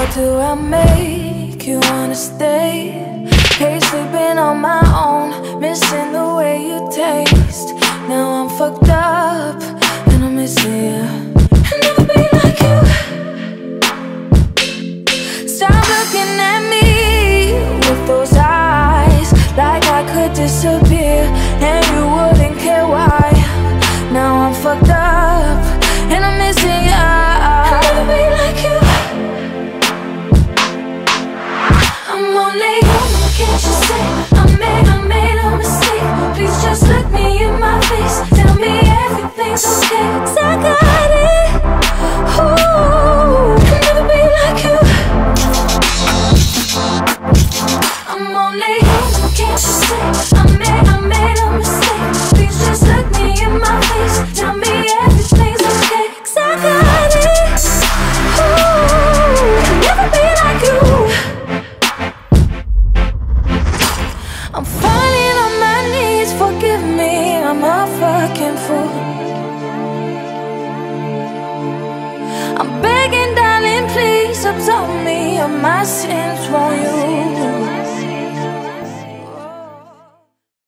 How do I make you wanna stay? Hate sleeping on my own, missing the way you taste. Now I'm fucked up and I'm missing you. I'll be like you. Stop looking at me with those eyes, like I could disappear and you wouldn't care why. I'm only human, can't you see? I made, I made a mistake. Please just look me in my face. Tell me everything's I got it. Ooh, never like you. I'm only fool. I'm begging, darling, please absolve me of my sins, won't you?